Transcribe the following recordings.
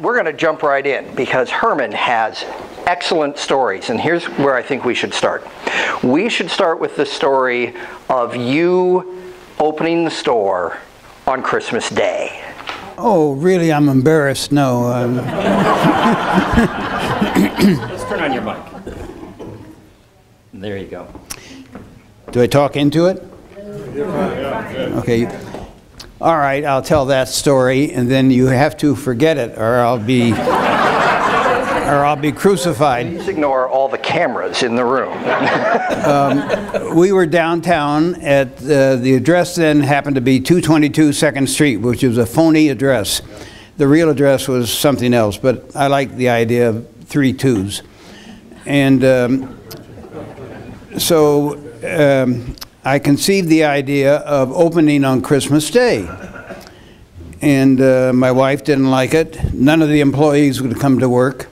we're going to jump right in because Herman has excellent stories, and here's where I think we should start. We should start with the story of you opening the store on Christmas Day. Oh, really? I'm embarrassed. No. Um, Let's turn on your mic. There you go. do I talk into it? Okay. All right, I'll tell that story, and then you have to forget it, or I'll be, or I'll be crucified. Please ignore all the cameras in the room. We were downtown at uh, the address then happened to be 222 Second Street, which was a phony address. The real address was something else, but I like the idea of three twos. And um, so um, I conceived the idea of opening on Christmas Day. And uh, my wife didn't like it. None of the employees would come to work.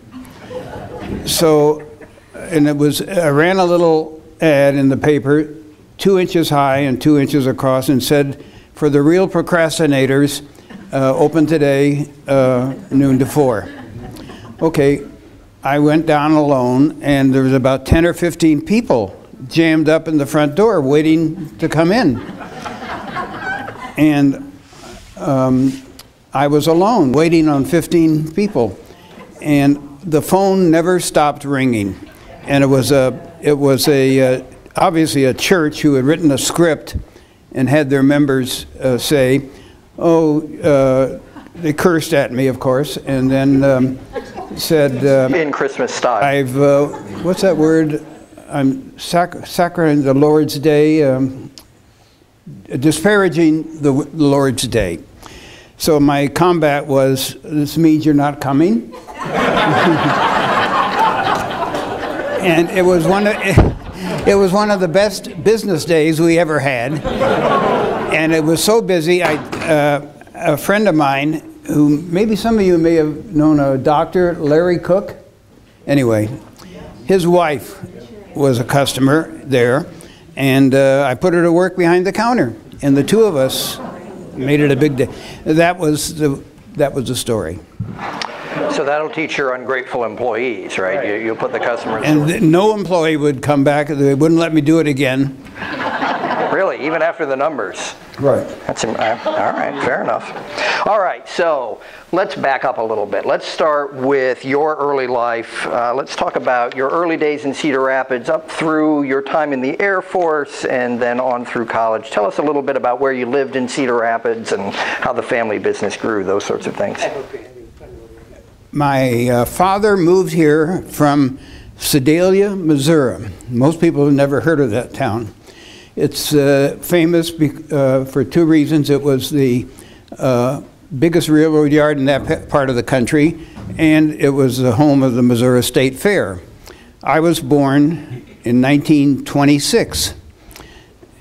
So, and it was, I ran a little ad in the paper, two inches high and two inches across, and said, for the real procrastinators, uh, open today, uh, noon to four. Okay, I went down alone, and there was about 10 or 15 people jammed up in the front door waiting to come in. And um, I was alone, waiting on 15 people. And the phone never stopped ringing. And it was a, it was a, uh, obviously a church who had written a script and had their members uh, say, oh, uh, they cursed at me, of course, and then um, said, um, in Christmas style. I've, uh, what's that word? I'm sac- saccharin the Lord's Day, um, disparaging the Lord's Day. So my combat was, this means you're not coming. and it was one of, it was one of the best business days we ever had. And it was so busy, I, uh, a friend of mine, who maybe some of you may have known a doctor, Larry Cook. Anyway, his wife was a customer there, and uh, I put her to work behind the counter, and the two of us made it a big day. That was the that was the story. So that'll teach your ungrateful employees, right? You, you'll put the customers. And th- no employee would come back; they wouldn't let me do it again. Really, even after the numbers. Right. That's uh, all right. Fair enough. All right. So let's back up a little bit. Let's start with your early life. Uh, let's talk about your early days in Cedar Rapids, up through your time in the Air Force, and then on through college. Tell us a little bit about where you lived in Cedar Rapids and how the family business grew. Those sorts of things. My uh, father moved here from Sedalia, Missouri. Most people have never heard of that town. It's uh, famous uh, for two reasons. It was the uh, biggest railroad yard in that pa- part of the country, and it was the home of the Missouri State Fair. I was born in 1926.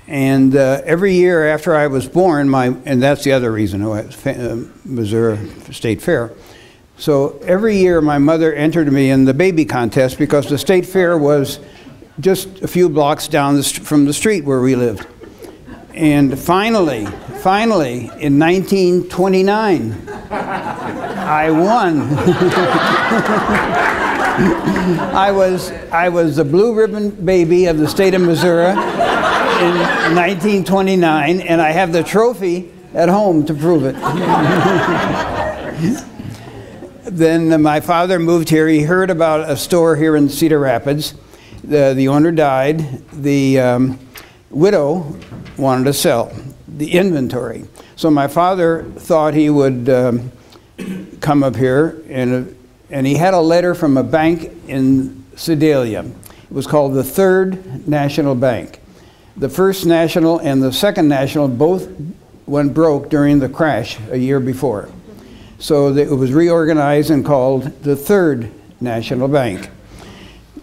And uh, every year after I was born, my and that's the other reason uh, Missouri State Fair. So every year, my mother entered me in the baby contest because the state fair was just a few blocks down the from the street where we lived. And finally, finally, in 1929, I won. I was I was the blue ribbon baby of the state of Missouri in 1929, and I have the trophy at home to prove it. then my father moved here. He heard about a store here in Cedar Rapids. The, the owner died. The um, widow wanted to sell the inventory. So my father thought he would um, come up here, and, and he had a letter from a bank in Sedalia. It was called the Third National Bank. The First National and the Second National both went broke during the crash a year before. So it was reorganized and called the Third National Bank.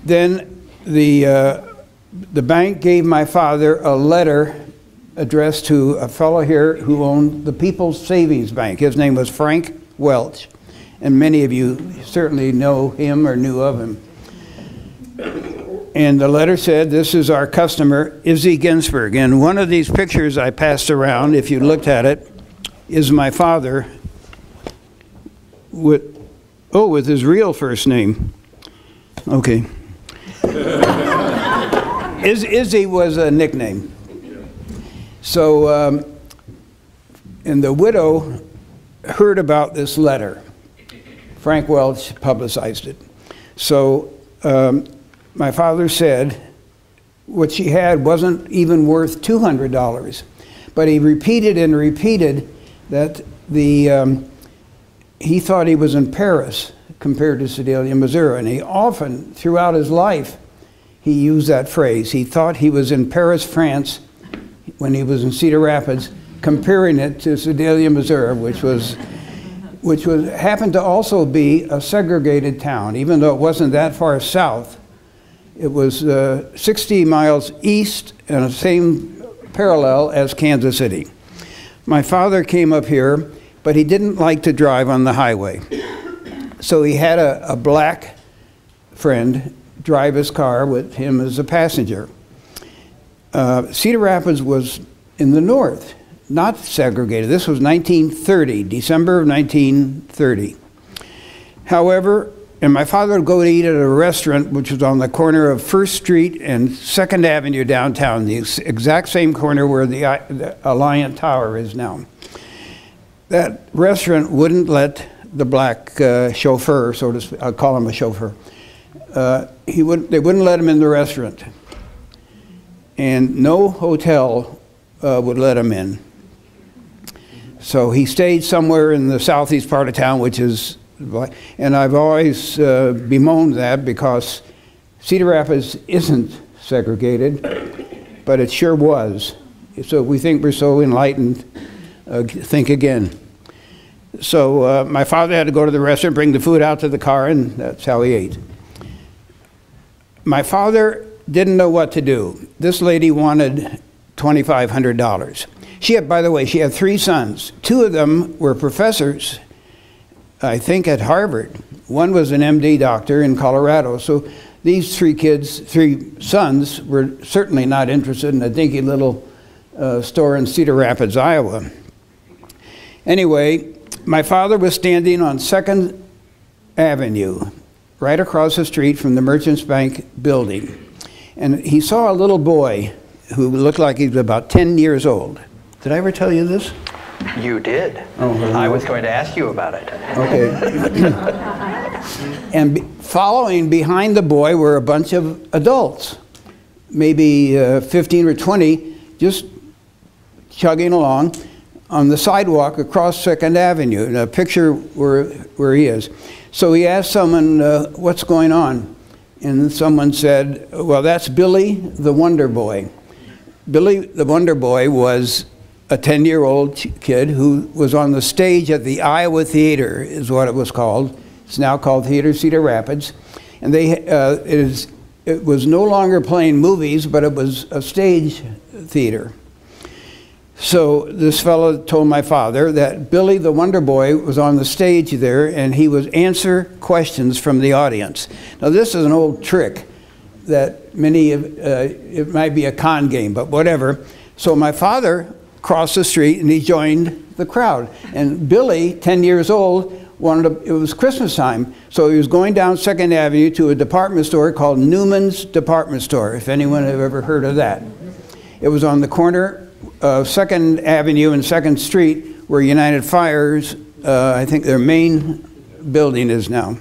Then the, uh, the bank gave my father a letter addressed to a fellow here who owned the People's Savings Bank. His name was Frank Welch, and many of you certainly know him or knew of him. And the letter said, This is our customer, Izzy Ginsberg. And one of these pictures I passed around, if you looked at it, is my father with Oh, with his real first name. Okay. Iz, Izzy was a nickname. So, um, and the widow heard about this letter. Frank Welch publicized it. So, um, my father said what she had wasn't even worth $200. But he repeated and repeated that the, um, he thought he was in Paris compared to Sedalia, Missouri. And he often, throughout his life, he used that phrase. He thought he was in Paris, France, when he was in Cedar Rapids, comparing it to Sedalia, Missouri, which was, which was happened to also be a segregated town, even though it wasn't that far south. It was uh, 60 miles east and the same parallel as Kansas City. My father came up here, but he didn't like to drive on the highway. So he had a, a black friend drive his car with him as a passenger. Uh, Cedar Rapids was in the north, not segregated. This was 1930, December of 1930. However, and my father would go to eat at a restaurant which was on the corner of First Street and Second Avenue downtown, the exact same corner where the, the Alliant Tower is now. That restaurant wouldn't let the black uh, chauffeur, so to speak, I'll call him a chauffeur, uh, he would, they wouldn't let him in the restaurant. And no hotel uh, would let him in. So he stayed somewhere in the southeast part of town, which is and I've always uh, bemoaned that because Cedar Rapids isn't segregated, but it sure was. So we think we're so enlightened, uh, think again. So uh, my father had to go to the restaurant, bring the food out to the car, and that's how he ate. My father didn't know what to do. This lady wanted $2,500. She had, by the way, she had three sons. Two of them were professors I think, at Harvard. One was an MD doctor in Colorado. So these three kids, three sons, were certainly not interested in a dinky little uh, store in Cedar Rapids, Iowa. Anyway, my father was standing on 2nd Avenue, right across the street from the Merchants Bank building. And he saw a little boy who looked like he was about 10 years old. Did I ever tell you this? You did. Oh, I was going to ask you about it. Okay. and be, following behind the boy were a bunch of adults, maybe uh, 15 or 20, just chugging along on the sidewalk across Second Avenue. And a picture where, where he is. So he asked someone, uh, What's going on? And someone said, Well, that's Billy the Wonder Boy. Billy the Wonder Boy was a 10 year old kid who was on the stage at the Iowa Theater, is what it was called. It's now called Theater Cedar Rapids. And they, uh, it, is, it was no longer playing movies, but it was a stage theater. So this fellow told my father that Billy the Wonder Boy was on the stage there and he would answer questions from the audience. Now, this is an old trick that many, uh, it might be a con game, but whatever. So my father crossed the street and he joined the crowd. And Billy, 10 years old, wanted to, it was Christmas time, so he was going down Second Avenue to a department store called Newman's Department Store, if anyone have ever heard of that. It was on the corner of Second Avenue and Second Street where United Fires, uh, I think their main building is now.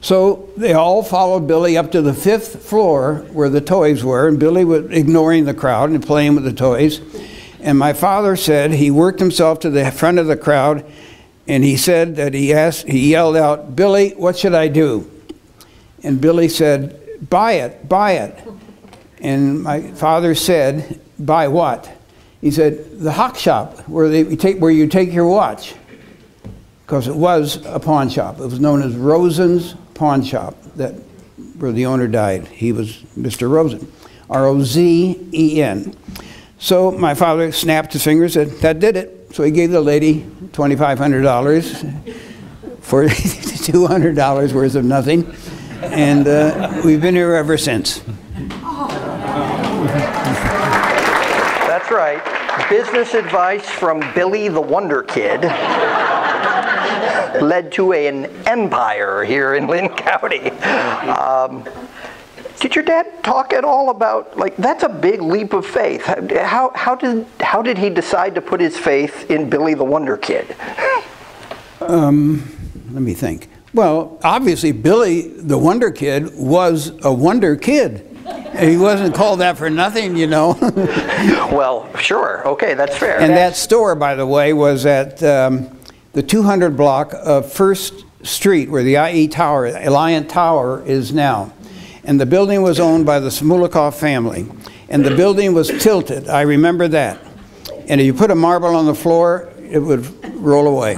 So they all followed Billy up to the fifth floor where the toys were, and Billy was ignoring the crowd and playing with the toys. And my father said he worked himself to the front of the crowd and he said that he asked, he yelled out, Billy, what should I do? And Billy said, buy it, buy it. And my father said, buy what? He said, the hock shop, where, they take, where you take your watch. Because it was a pawn shop. It was known as Rozen's Pawn Shop, that, where the owner died. He was Mr. Rosen, R O Z E N. So my father snapped his fingers and said, that did it. So he gave the lady $2,500 for $200 worth of nothing. And uh, we've been here ever since. Business advice from Billy the Wonder Kid. led to an empire here in Linn County. Um, did your dad talk at all about like that's a big leap of faith? How how did how did he decide to put his faith in Billy the Wonder Kid? Let me think. Well, obviously, Billy the Wonder Kid was a wonder kid. He wasn't called that for nothing, you know. Well, sure, okay, that's fair. and that store, by the way, was at um, the 200 block of First Street, where the IE Tower, Alliant Tower, is now. And the building was owned by the Smulikov family. And the building was tilted. I remember that. And if you put a marble on the floor, it would roll away.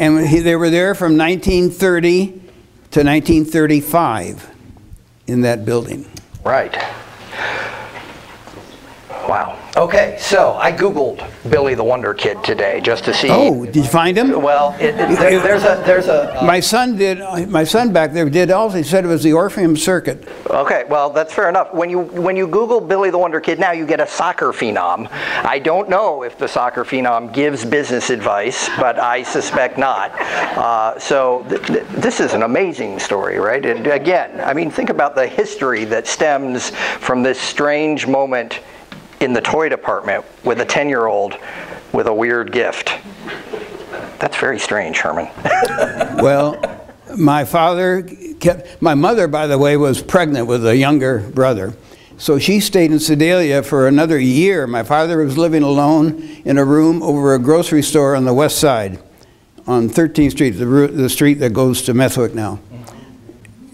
And he, they were there from 1930 to 1935 in that building. Right. Wow. Okay, so I Googled Billy the Wonder Kid today just to see. Oh, did you find him? Well, it, it, there, there's a there's a My son did. My son back there did also. He said it was the Orpheum Circuit. Okay, well that's fair enough. When you when you Google Billy the Wonder Kid now, you get a soccer phenom. I don't know if the soccer phenom gives business advice, but I suspect not. Uh, so th- th- this is an amazing story, right? And again, I mean, think about the history that stems from this strange moment in the toy department with a 10-year-old with a weird gift. That's very strange, Herman. Well, my father kept. My mother, by the way, was pregnant with a younger brother, so she stayed in Sedalia for another year. My father was living alone in a room over a grocery store on the west side, on 13th Street, the, ru- the street that goes to Methwick now.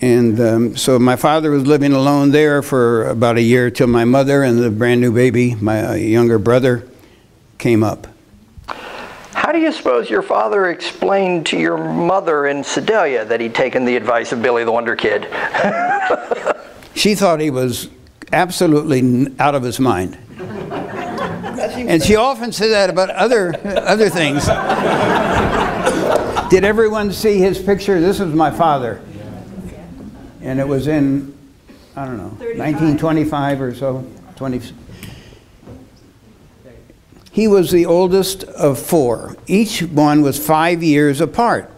And um, so my father was living alone there for about a year till my mother and the brand new baby, my uh, younger brother, came up. How do you suppose your father explained to your mother in Sedalia that he'd taken the advice of Billy the Wonder Kid? She thought he was absolutely out of his mind. And she often said that about other, other things. Did everyone see his picture? This was my father. And it was in, I don't know, 1925 or so, 20. He was the oldest of four. Each one was five years apart.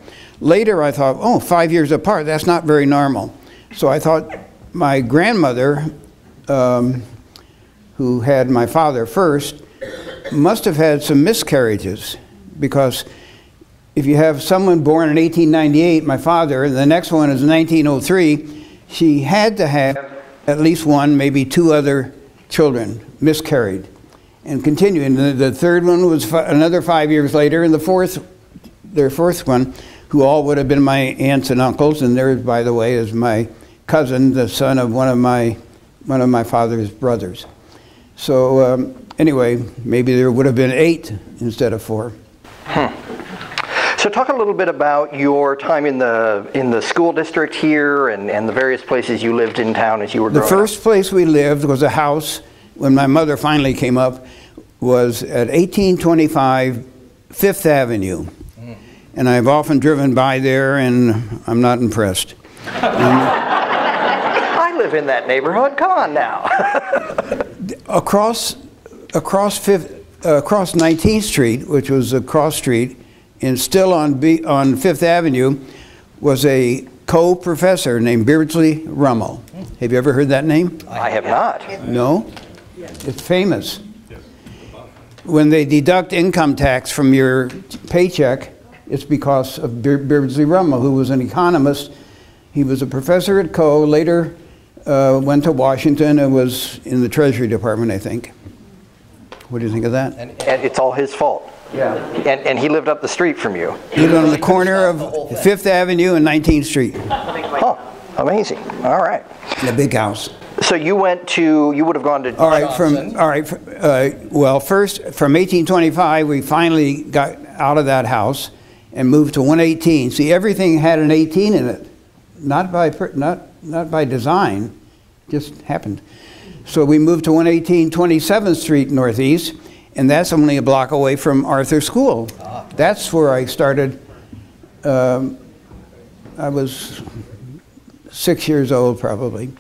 Later, I thought, oh, five years apart, that's not very normal. So I thought my grandmother, um, who had my father first, must have had some miscarriages because if you have someone born in 1898, my father, and the next one is 1903, she had to have at least one, maybe two other children miscarried and continue. And the, the third one was another five years later, and the fourth, their fourth one, who all would have been my aunts and uncles, and there, by the way, is my cousin, the son of one of my one of my father's brothers. So um, anyway, maybe there would have been eight instead of four. So talk a little bit about your time in the in the school district here and, and the various places you lived in town as you were growing. The growing first place we lived was a house when my mother finally came up was at 1825 Fifth Avenue. And I've often driven by there and I'm not impressed. up. I live in that neighborhood. Come on now. Across across Fifth uh, across 19th Street, which was a cross street, and still on B, on Fifth Avenue was a Coe professor named Beardsley Ruml. Have you ever heard that name? I have not. No? It's famous. When they deduct income tax from your paycheck, it's because of Beard- Beardsley Ruml, who was an economist. He was a professor at Coe, later uh, went to Washington and was in the Treasury Department, I think. What do you think of that? And it's all his fault. Yeah. And, and he lived up the street from you. He lived on the corner of Fifth Avenue and 19th Street, Oh, Amazing. All right. in a big house. So you went to, you would have gone to All right, from, all right, uh, well, first, from 1825, we finally got out of that house and moved to 118. See, everything had an 18 in it, not by, not, not by design, just happened. So we moved to 118 27th Street Northeast, and that's only a block away from Arthur School. That's where I started, um, I was six years old probably.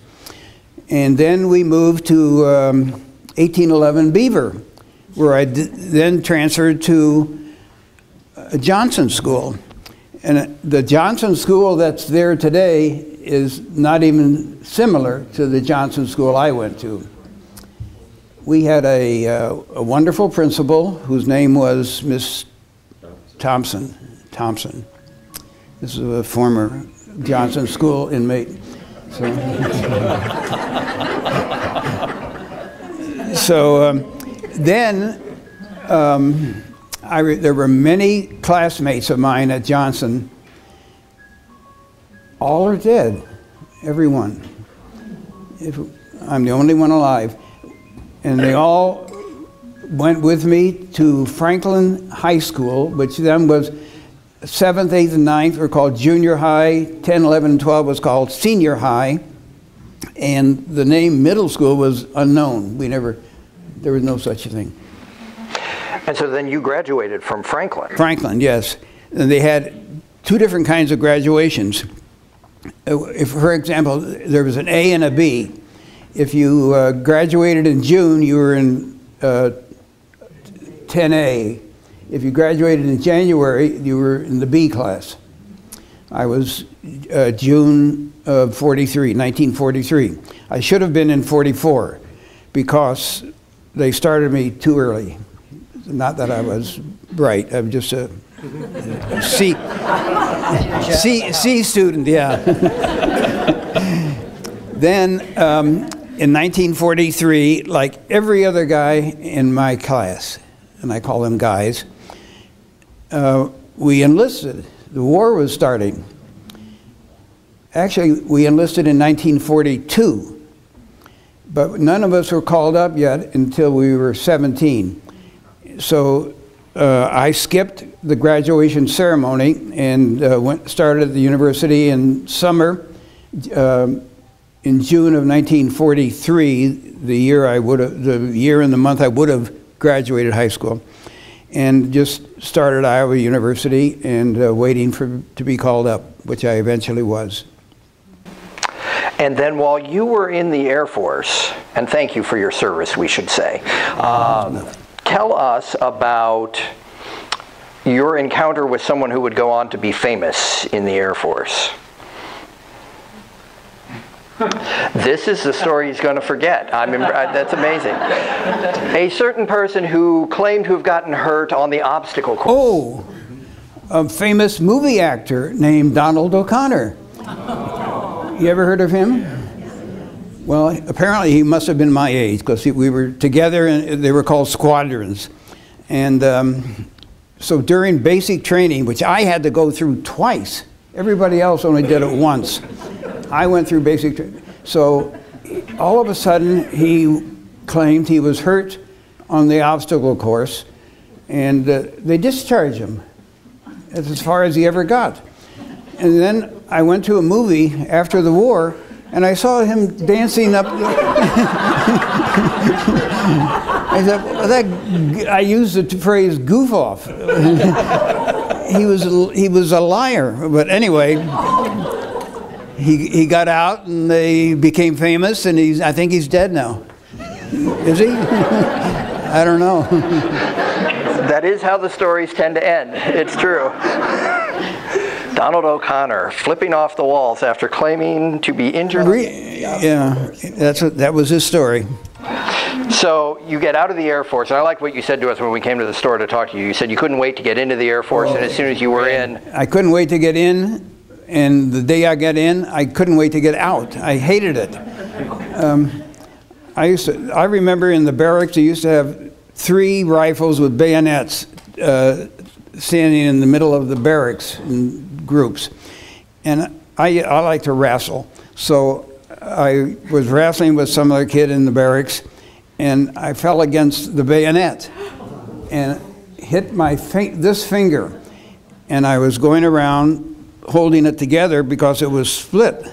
And then we moved to um, 1811 Beaver, where I then transferred to uh, Johnson School. And the Johnson School that's there today is not even similar to the Johnson School I went to. We had a, uh, a wonderful principal whose name was Miss Thompson. Thompson. This is a former Johnson School inmate. So, so um, then um, re- there were many classmates of mine at Johnson. All are dead, everyone. If, I'm the only one alive. And they all went with me to Franklin High School, which then was 7th, 8th, and 9th were called junior high, 10, 11, and 12 was called senior high, and the name middle school was unknown. We never, there was no such a thing. And so then you graduated from Franklin. Franklin, yes. And they had two different kinds of graduations. Uh, If, for example, there was an A and a B. If you uh, graduated in June, you were in uh, 10A. If you graduated in January, you were in the B class. I was uh, June of 43, 1943. I should have been in 44 because they started me too early. Not that I was bright, I'm just a C, C, C student, yeah. then um, in 1943, like every other guy in my class, and I call them guys, uh, we enlisted. The war was starting. Actually, we enlisted in 1942, but none of us were called up yet until we were 17. So uh, I skipped the graduation ceremony and uh, went, started at the university in summer. Um in June of 1943, the year I would have, the year and the month I would have graduated high school, and just started Iowa University and uh, waiting for to be called up, which I eventually was. And then while you were in the Air Force, and thank you for your service, we should say, um, tell us about your encounter with someone who would go on to be famous in the Air Force. This is the story he's going to forget. I mean, that's amazing. A certain person who claimed to have gotten hurt on the obstacle course. Oh, a famous movie actor named Donald O'Connor. You ever heard of him? Well, apparently he must have been my age because we were together and they were called squadrons. And um, so during basic training, which I had to go through twice, everybody else only did it once. I went through basic training. So all of a sudden he claimed he was hurt on the obstacle course and uh, they discharged him. That's as far as he ever got. And then I went to a movie after the war, and I saw him dancing up. I said, well, that, I used the phrase goof off. he, was he was a liar. But anyway, he, he got out and they became famous, and he's, I think he's dead now. Is he? I don't know. That is how the stories tend to end. It's true. Donald O'Connor flipping off the walls after claiming to be injured. Re- yeah, that's what, that was his story. So you get out of the Air Force, and I like what you said to us when we came to the store to talk to you. You said you couldn't wait to get into the Air Force, and as soon as you were oh, in, I couldn't wait to get in, and the day I got in, I couldn't wait to get out. I hated it. Um, I used to. I remember in the barracks, they used to have three rifles with bayonets uh, standing in the middle of the barracks in groups, and I I like to wrestle, so I was wrestling with some other kid in the barracks, and I fell against the bayonet, and hit my fi- this finger, and I was going around holding it together because it was split.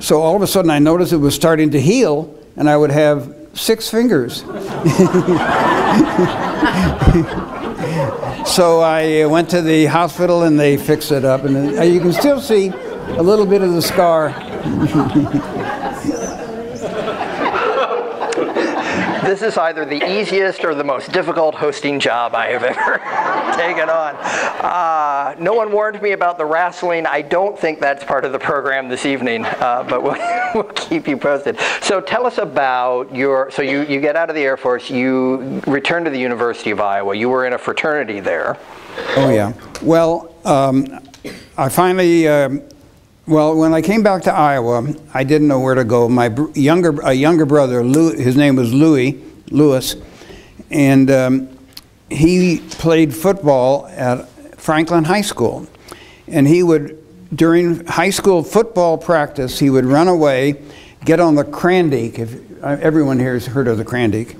So all of a sudden I noticed it was starting to heal, and I would have six fingers. so I uh, went to the hospital and they fixed it up, and uh, you can still see a little bit of the scar. this is either the easiest or the most difficult hosting job I have ever taken on. Uh, no one warned me about the wrestling. I don't think that's part of the program this evening, uh, but we'll, we'll, keep you posted. So tell us about your. So you, you get out of the Air Force, you return to the University of Iowa. You were in a fraternity there. Oh yeah. Well, um, I finally. Um, well, when I came back to Iowa, I didn't know where to go. My younger, a younger brother, Lou, his name was Louis, Lewis, and um, he played football at Franklin High School. And he would, during high school football practice, he would run away, get on the Crandic, if uh, everyone here has heard of the Crandic,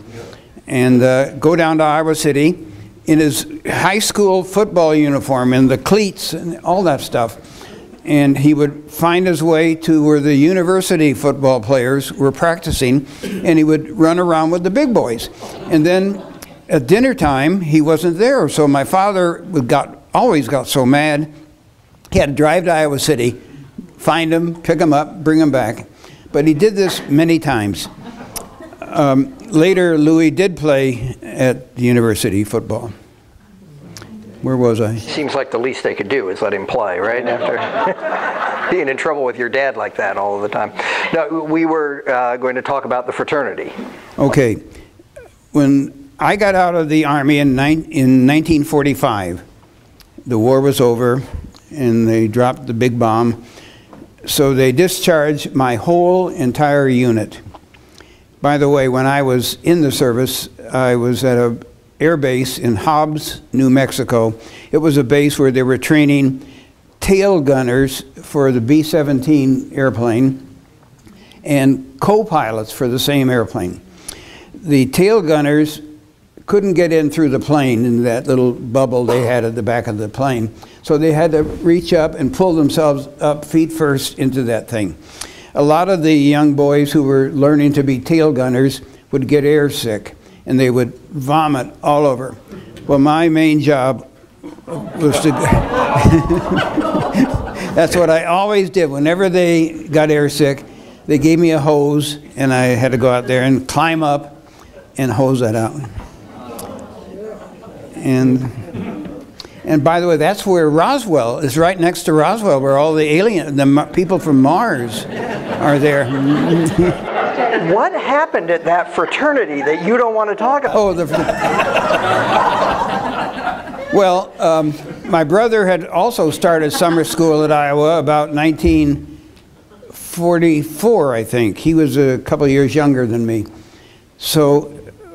and uh, go down to Iowa City in his high school football uniform and the cleats and all that stuff and he would find his way to where the university football players were practicing, and he would run around with the big boys. And then at dinner time, he wasn't there, so my father got always got so mad. He had to drive to Iowa City, find him, pick him up, bring him back. But he did this many times. Um, later, Louis did play at the university football. Where was I? Seems like the least they could do is let him play, right? After being in trouble with your dad like that all the time. No, we were uh, going to talk about the fraternity. Okay. When I got out of the Army in, in 1945, the war was over and they dropped the big bomb. So they discharged my whole entire unit. By the way, when I was in the service, I was at a Air Base in Hobbs, New Mexico. It was a base where they were training tail gunners for the B 17 airplane and co pilots for the same airplane. The tail gunners couldn't get in through the plane in that little bubble they had at the back of the plane. So they had to reach up and pull themselves up feet first into that thing. A lot of the young boys who were learning to be tail gunners would get airsick and they would vomit all over. Well, my main job was to. That's what I always did. Whenever they got airsick, they gave me a hose, and I had to go out there and climb up and hose that out. And and by the way, that's where Roswell is right next to Roswell, where all the alien, the people from Mars are there. what happened at that fraternity that you don't want to talk about? Oh, the. well, um, my brother had also started summer school at Iowa about 1944, I think. He was a couple years younger than me. So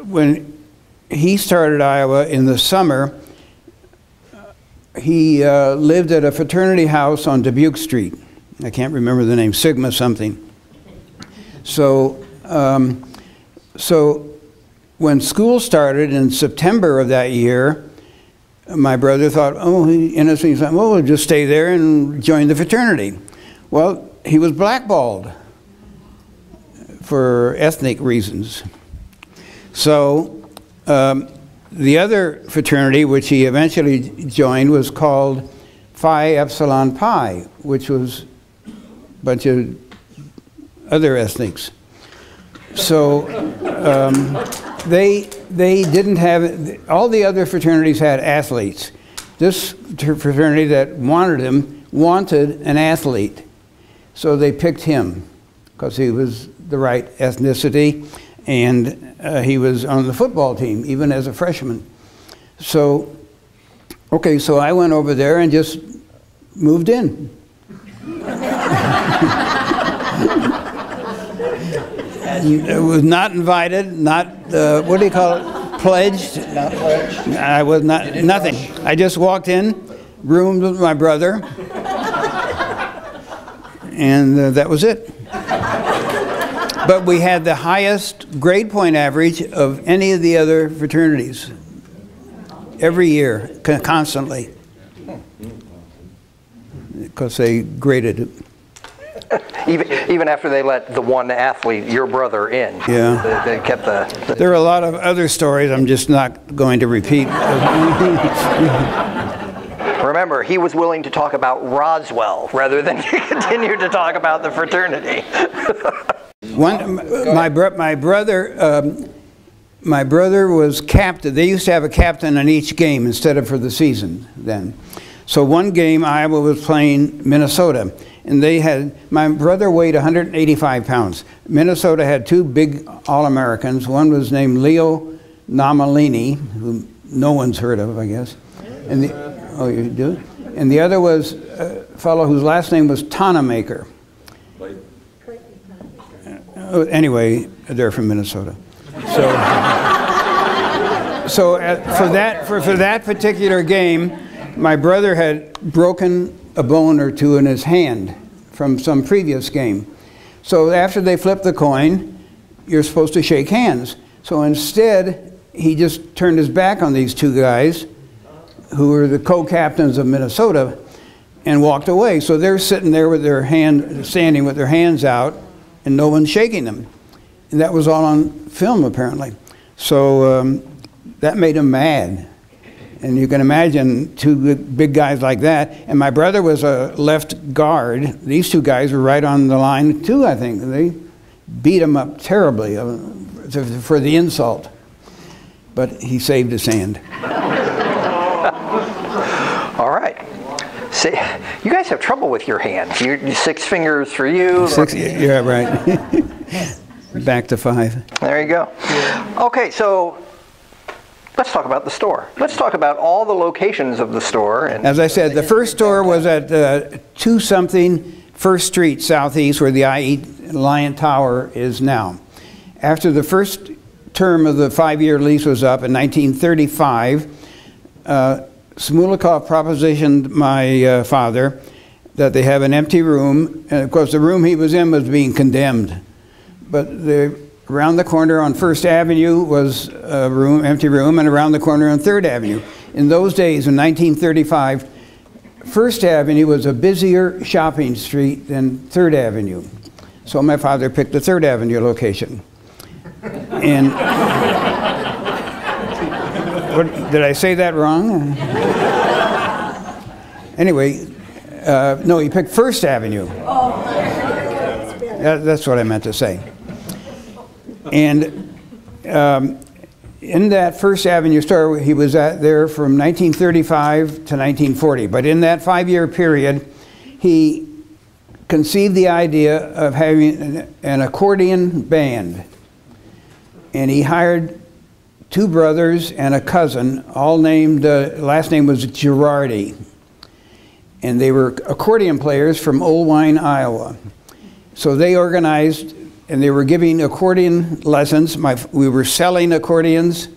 when he started Iowa in the summer, he uh, lived at a fraternity house on Dubuque Street. I can't remember the name, Sigma something. So, um, so when school started in September of that year, my brother thought, oh, he innocently thought, well, we'll just stay there and join the fraternity. Well, he was blackballed for ethnic reasons. So um, the other fraternity, which he eventually joined, was called Phi Epsilon Pi, which was a bunch of other ethnics. So um, they, they didn't have, all the other fraternities had athletes. This fraternity that wanted him wanted an athlete. So they picked him because he was the right ethnicity and uh, he was on the football team even as a freshman. So, okay, so I went over there and just moved in. was not invited, not, uh, what do you call it, pledged. Not pledged? I was not, nothing. I just walked in, roomed with my brother, and uh, that was it. But we had the highest grade point average of any of the other fraternities every year, constantly, because they graded it. Even, even after they let the one athlete, your brother, in. Yeah. They, they kept the, the, There are a lot of other stories I'm just not going to repeat. Remember, he was willing to talk about Roswell rather than continue to talk about the fraternity. One, my, bro- my brother, um, my brother was captain. They used to have a captain on each game instead of for the season then. So one game, Iowa was playing Minnesota, and they had, my brother weighed 185 pounds. Minnesota had two big All Americans. One was named Leo Nomellini, who no one's heard of, I guess. And the, oh, you do? And the other was a fellow whose last name was Tonnemaker. Uh, anyway, they're from Minnesota. So, so at, for that for, for that particular game, my brother had broken a bone or two in his hand from some previous game. So after they flip the coin, you're supposed to shake hands. So instead, he just turned his back on these two guys, who were the co-captains of Minnesota, and walked away. So they're sitting there with their hand, standing with their hands out, and no one's shaking them. And that was all on film, apparently. So um, that made him mad. And you can imagine two big guys like that. And my brother was a left guard. These two guys were right on the line, too, I think. They beat him up terribly uh, for the insult. But he saved his hand. All right. See, you guys have trouble with your hands. You, six fingers for you. Six, yeah, right. Back to five. There you go. Okay, so let's talk about the store. Let's talk about all the locations of the store. And As I said, the first store was at uh, 2 something First Street Southeast, where the IE Lion Tower is now. After the first term of the five year lease was up in 1935, uh, Smulikov propositioned my uh, father that they have an empty room. And of course, the room he was in was being condemned. But the, around the corner on First Avenue was a room, empty room, and around the corner on Third Avenue. In those days, in 1935, First Avenue was a busier shopping street than Third Avenue. So my father picked the Third Avenue location. And what, did I say that wrong? anyway, uh, no, he picked First Avenue. That, that's what I meant to say. And um, in that First Avenue store, he was there from 1935 to 1940. But in that five year period, he conceived the idea of having an, an accordion band. And he hired two brothers and a cousin, all named, uh, last name was Girardi. And they were accordion players from Oelwein, Iowa. So they organized and they were giving accordion lessons. My, we were selling accordions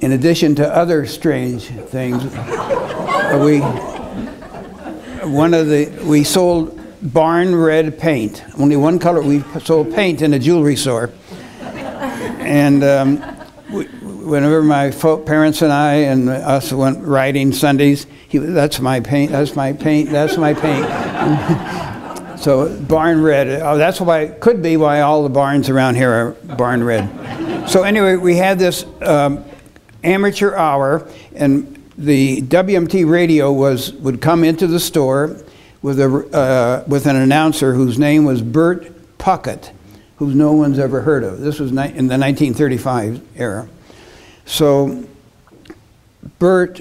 in addition to other strange things. we, one of the, we sold barn red paint, only one color. We sold paint in a jewelry store. And um, we, whenever my parents and I and us went riding Sundays, he, that's my paint, that's my paint, that's my paint. So barn red. Oh, that's why could be why all the barns around here are barn red. So anyway, we had this um, amateur hour, and the WMT radio was would come into the store with a uh, with an announcer whose name was Bert Puckett, who no one's ever heard of. This was in the 1935 era. So Bert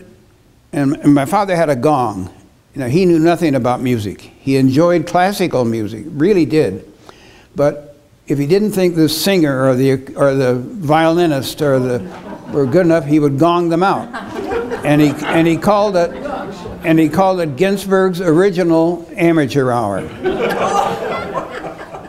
and, and my father had a gong you know, he knew nothing about music. He enjoyed classical music, really did. But if he didn't think the singer or the, or the violinist or the, were good enough, he would gong them out. And he, and he called it and he called it Ginsberg's original amateur hour.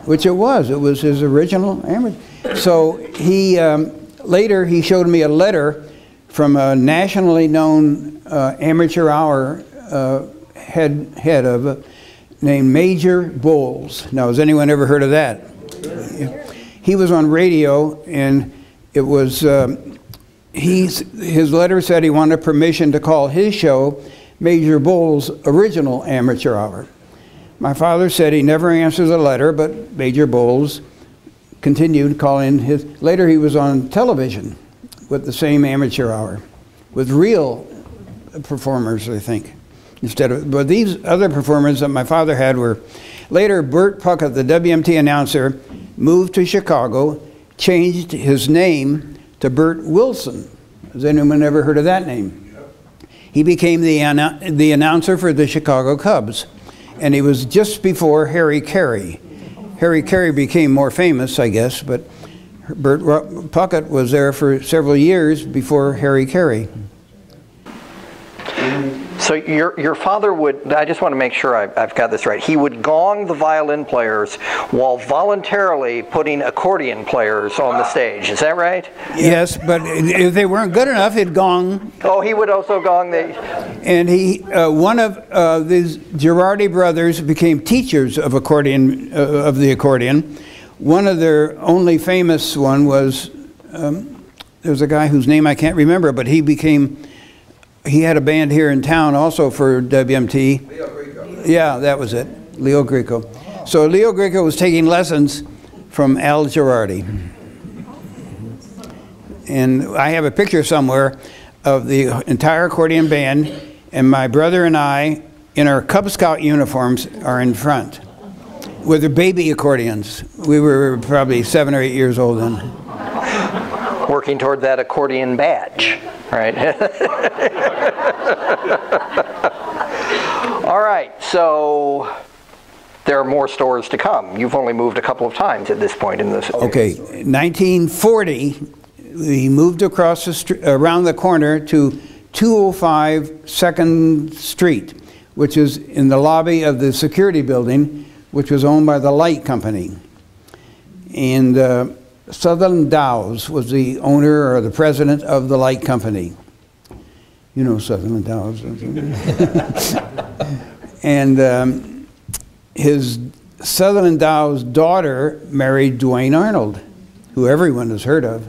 Which it was. It was his original amateur. So he um, later he showed me a letter from a nationally known uh, amateur hour uh, head, head of it named Major Bowes. Now, has anyone ever heard of that? He was on radio, and it was, um, he's, his letter said he wanted permission to call his show Major Bowes' original amateur hour. My father said he never answers a letter, but Major Bowes continued calling his. Later, he was on television with the same amateur hour, with real performers, I think instead of, but these other performers that my father had were later Bert Puckett, the WMT announcer, moved to Chicago, changed his name to Bert Wilson. Has anyone ever heard of that name? He became the, the announcer for the Chicago Cubs, and he was just before Harry Caray. Harry Caray became more famous, I guess, but Bert Puckett was there for several years before Harry Caray. So your your father would. I just want to make sure I've, I've got this right. He would gong the violin players while voluntarily putting accordion players on the stage. Is that right? Yes, but if they weren't good enough, he'd gong. Oh, he would also gong the. And he, uh, one of uh, these Girardi brothers became teachers of accordion, uh, of the accordion. One of their only famous one was, um, there's a guy whose name I can't remember, but he became, he had a band here in town also for WMT. Leo Greco. Yeah, that was it, Leo Greco. So Leo Greco was taking lessons from Al Girardi. And I have a picture somewhere of the entire accordion band, and my brother and I, in our Cub Scout uniforms, are in front with the baby accordions. We were probably seven or eight years old then. Working toward that accordion badge, right? All right, so there are more stores to come. You've only moved a couple of times at this point in this. Okay, 1940, we moved across the around the corner to 205 Second Street, which is in the lobby of the security building, which was owned by the Light Company. And uh, Sutherland Dows was the owner or the president of the Light Company. You know Sutherland Dows. and um, his Sutherland Dows' daughter married Duane Arnold, who everyone has heard of.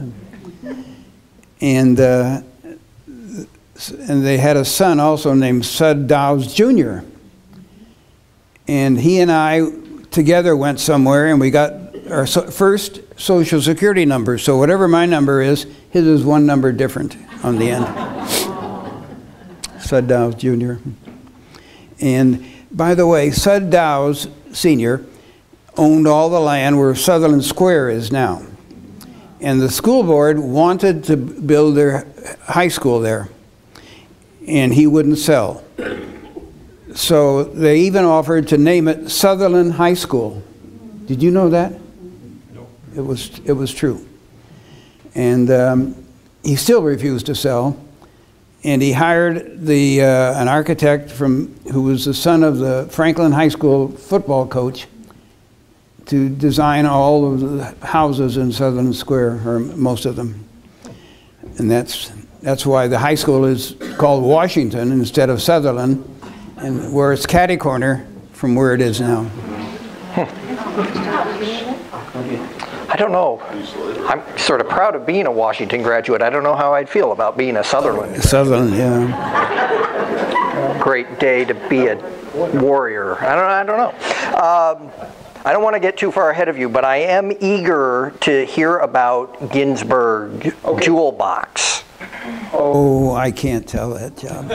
And, uh, and they had a son also named Sud Dows Jr. And he and I together went somewhere and we got our first social security number. So whatever my number is, his is one number different on the end. Sud Dows Jr. And by the way, Sud Dows Sr. owned all the land where Sutherland Square is now. And the school board wanted to build their high school there, and he wouldn't sell. So they even offered to name it Sutherland High School. Did you know that? It was, it was true. And um, he still refused to sell. And he hired the, uh, an architect from, who was the son of the Franklin High School football coach to design all of the houses in Sutherland Square, or most of them. And that's, that's why the high school is called Washington instead of Sutherland, and where it's catty corner from where it is now. I don't know. I'm sort of proud of being a Washington graduate. I don't know how I'd feel about being a Sutherland. Sutherland, yeah. Great day to be a warrior. I don't, I don't know. Um, I don't want to get too far ahead of you, but I am eager to hear about Ginsberg Jewel Box. Oh, I can't tell that job.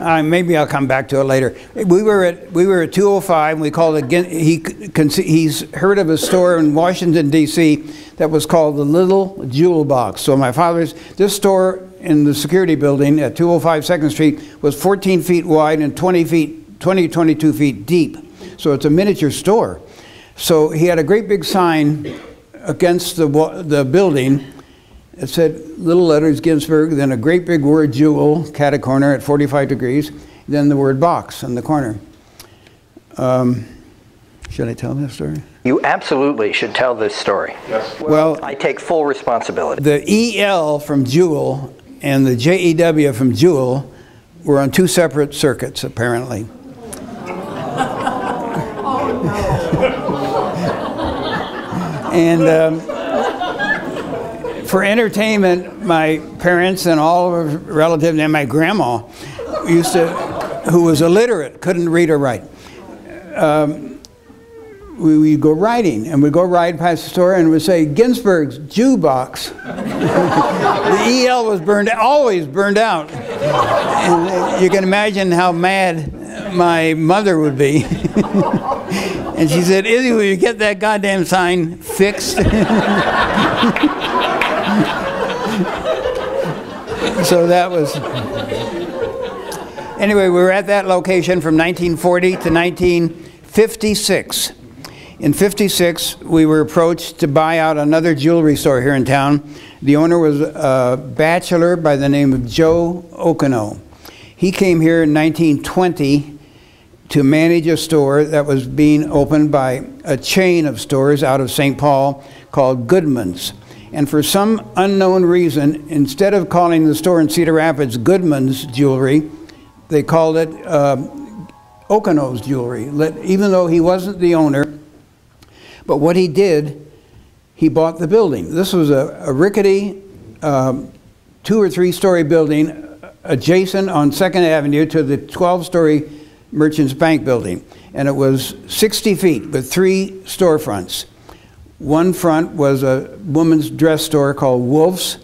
uh, maybe I'll come back to it later. We were at we were at 205, and we called. Gin- He he's heard of a store in Washington D.C. that was called the Little Jewel Box. So my father's this store in the security building at 205 Second Street was 14 feet wide and 20 feet 20 22 feet deep. So it's a miniature store. So he had a great big sign against the the building. It said little letters Ginsberg, then a great big word jewel, cat corner at 45 degrees, then the word box in the corner. Um, should I tell this story? You absolutely should tell this story. Yes. Well, I take full responsibility. the EL from Jewel and the JEW from Jewel were on two separate circuits, apparently. and um, for entertainment, my parents and all of our relatives and my grandma used to, who was illiterate, couldn't read or write. Um, we would go riding, and we'd go ride past the store, and we'd say Ginsberg's Jew box. the EL was burned, always burned out, and you can imagine how mad my mother would be. and she said, "Izzy, will you get that goddamn sign fixed?" so that was. Anyway, we were at that location from 1940 to 1956. In 56, we were approached to buy out another jewelry store here in town. The owner was a bachelor by the name of Joe Okino. He came here in 1920 to manage a store that was being opened by a chain of stores out of St. Paul called Goodman's. And for some unknown reason, instead of calling the store in Cedar Rapids Goodman's Jewelry, they called it uh, Okino's Jewelry, even though he wasn't the owner. But what he did, he bought the building. This was a, a rickety um, two or three story building adjacent on 2nd Avenue to the 12 story Merchants Bank building. And it was 60 feet with three storefronts. One front was a woman's dress store called Wolf's,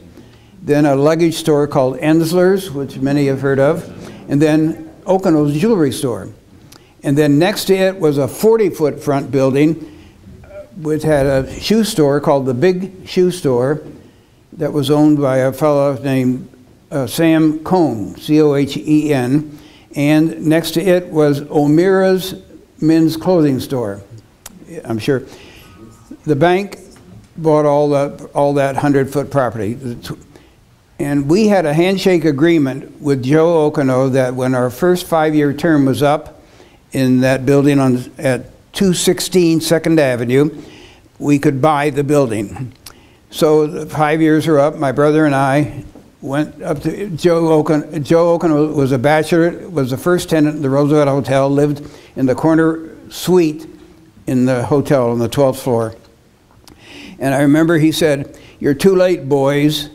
then a luggage store called Ensler's, which many have heard of, and then Okino's jewelry store. And then next to it was a 40 foot front building which had a shoe store called the Big Shoe Store that was owned by a fellow named uh, Sam Cohen, C O H E N. And next to it was O'Meara's men's clothing store. I'm sure. The bank bought all, the, all that 100 foot property. And we had a handshake agreement with Joe Okino that when our first five year term was up in that building on, at 216 Second Avenue, we could buy the building. So the five years are up. My brother and I went up to Joe Okino. Joe Okino was a bachelor, was the first tenant in the Roosevelt Hotel, lived in the corner suite in the hotel on the 12th floor. And I remember he said, You're too late, boys.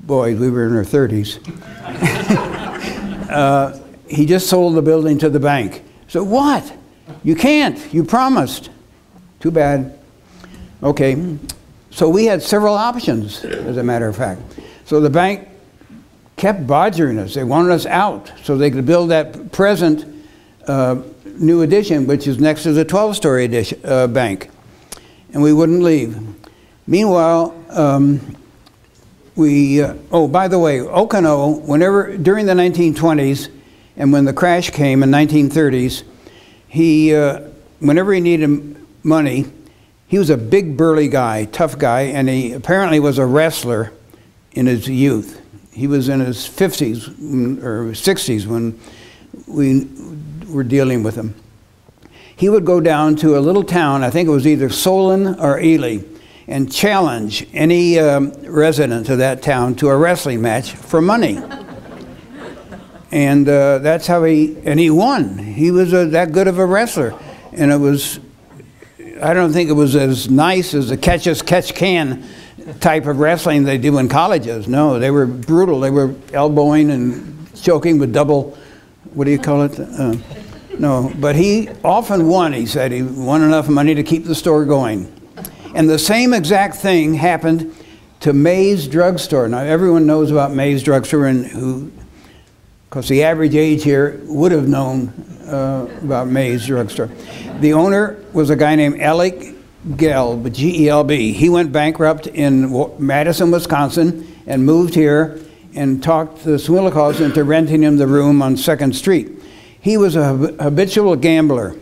Boys, we were in our 30s. uh, he just sold the building to the bank. So, what? You can't. You promised. Too bad. Okay. So we had several options, as a matter of fact. So the bank kept bodgering us. They wanted us out so they could build that present uh, new addition, which is next to the 12 story uh, bank. And we wouldn't leave. Meanwhile, um, we, uh, oh, by the way, Okino, whenever, during the 1920s, and when the crash came in 1930s, he, uh, whenever he needed money, he was a big burly guy, tough guy, and he apparently was a wrestler in his youth. He was in his 50s or 60s when we were dealing with him. He would go down to a little town, I think it was either Solon or Ely, and challenge any um, resident of that town to a wrestling match for money. and uh, that's how he, and he won. He was a, that good of a wrestler. And it was, I don't think it was as nice as the catch as catch can type of wrestling they do in colleges. No, they were brutal. They were elbowing and choking with double, what do you call it? Uh, no, but he often won, he said. He won enough money to keep the store going. And the same exact thing happened to May's Drugstore. Now, everyone knows about May's Drugstore, and who, because the average age here would have known uh, about May's Drugstore. The owner was a guy named Alec Gelb, G E L B. He went bankrupt in Madison, Wisconsin, and moved here and talked the Swillicals into renting him the room on 2nd Street. He was a habitual gambler.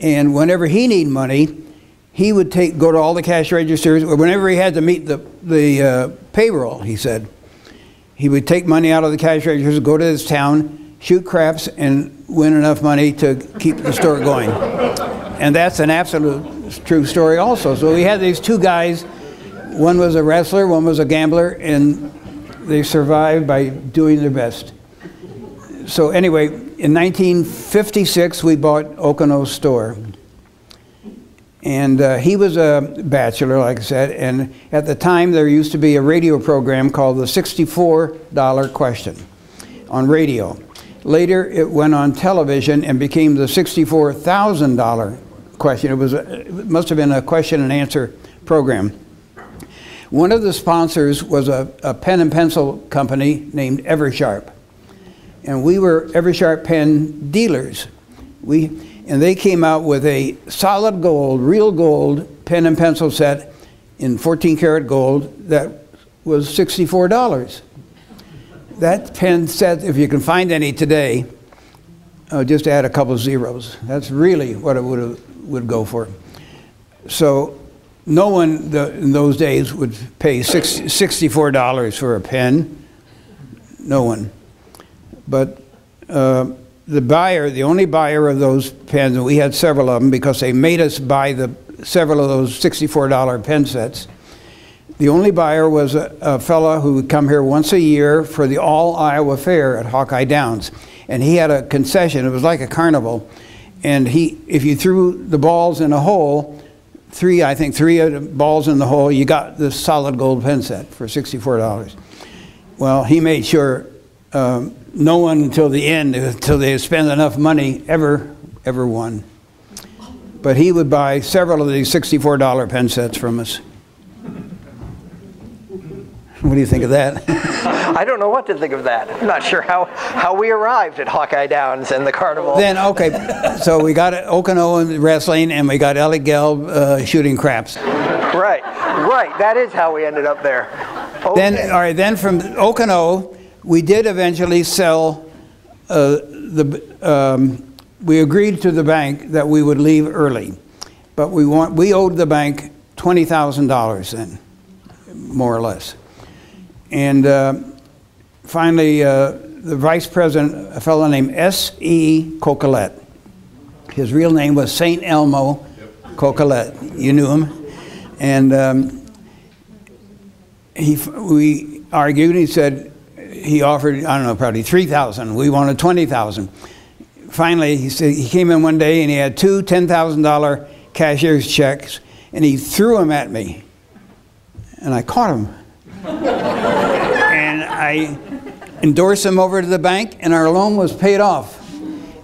And whenever he needed money, he would take, go to all the cash registers, or whenever he had to meet the, the uh, payroll, he said, he would take money out of the cash registers, go to his town, shoot craps, and win enough money to keep the store going. And that's an absolute true story also. So we had these two guys. One was a wrestler, one was a gambler, and they survived by doing their best. So anyway, in 1956, we bought Okino's store. And uh, he was a bachelor, like I said, and at the time there used to be a radio program called the $64 Question on radio. Later, it went on television and became the $64,000 question. It was a, it must have been a question and answer program. One of the sponsors was a, a pen and pencil company named Eversharp, and we were Eversharp pen dealers. We and they came out with a solid gold, real gold pen and pencil set in 14 karat gold that was $64. That pen set, if you can find any today, uh, just add a couple zeros. That's really what it would would go for. So no one the, in those days would pay six, $64 for a pen. No one. But uh, the buyer, the only buyer of those pens, and we had several of them because they made us buy the several of those $64 pen sets. The only buyer was a, a fellow who would come here once a year for the All Iowa Fair at Hawkeye Downs. And he had a concession, it was like a carnival. And he, if you threw the balls in a hole, three, I think three of the balls in the hole, you got this solid gold pen set for $64. Well, he made sure um, no one until the end, until they spend enough money, ever, ever won. But he would buy several of these $64 pen sets from us. What do you think of that? I don't know what to think of that. I'm not sure how, how we arrived at Hawkeye Downs and the carnival. then, okay, so we got Okino wrestling and we got Elliot Gelb uh, shooting craps. Right, right. That is how we ended up there. Okay. Then, all right, then from Okino, we did eventually sell uh, the. Um, we agreed to the bank that we would leave early, but we want we owed the bank twenty thousand dollars then, more or less, and uh, finally uh, the vice president, a fellow named S. E. Cocolet. His real name was Saint Elmo yep. Cocolet. You knew him, and um, he we argued. and He said he offered, I don't know, probably 3,000. We wanted 20,000. Finally, he said he came in one day and he had two $10,000 cashier's checks and he threw them at me. And I caught him. and I endorsed him over to the bank and our loan was paid off.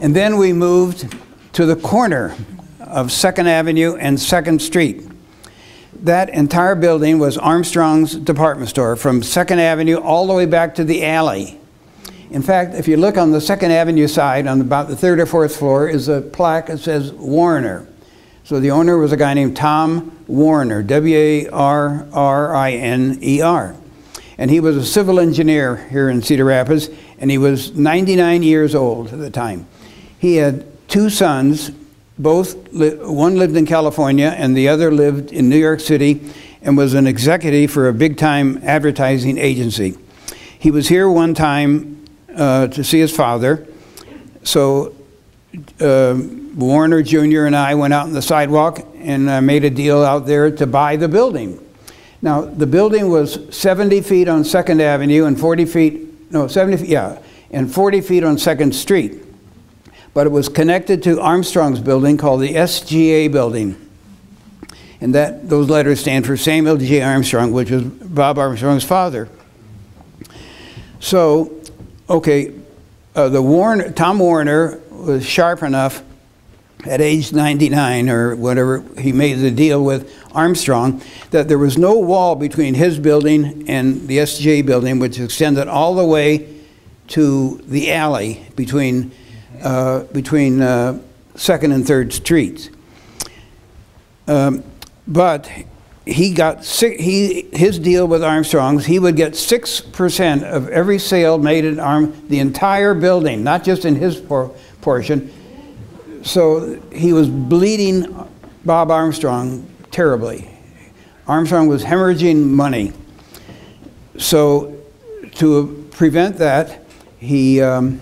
And then we moved to the corner of 2nd Avenue and 2nd Street that entire building was Armstrong's department store from 2nd Avenue all the way back to the alley. In fact, if you look on the 2nd Avenue side, on about the third or fourth floor, is a plaque that says Warner. So the owner was a guy named Tom Warner, W A R R I N E R. And he was a civil engineer here in Cedar Rapids, and he was 99 years old at the time. He had two sons, both li- one lived in California and the other lived in New York City and was an executive for a big time advertising agency. He was here one time uh, to see his father. So uh, Warriner Jr. and I went out on the sidewalk and uh, made a deal out there to buy the building. Now, the building was 70 feet on 2nd Avenue and 40 feet, no, 70 feet, yeah, and 40 feet on 2nd Street but it was connected to Armstrong's building called the SGA building. And that those letters stand for Samuel J. Armstrong, which was Bob Armstrong's father. So, okay, uh, the Warner, Tom Warriner was sharp enough at age 99 or whatever, he made the deal with Armstrong that there was no wall between his building and the SGA building, which extended all the way to the alley between uh, between uh, Second and Third Streets. Um, but he got six, he his deal with Armstrong's. He would get six percent of every sale made in Arm, the entire building, not just in his por- portion. So he was bleeding Bob Armstrong terribly. Armstrong was hemorrhaging money. So to prevent that, he um,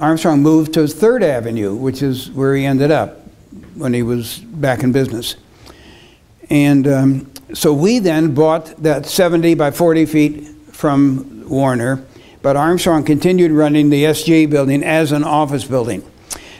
Armstrong moved to Third Avenue, which is where he ended up when he was back in business. And um, so we then bought that 70 by 40 feet from Warner, but Armstrong continued running the SG building as an office building.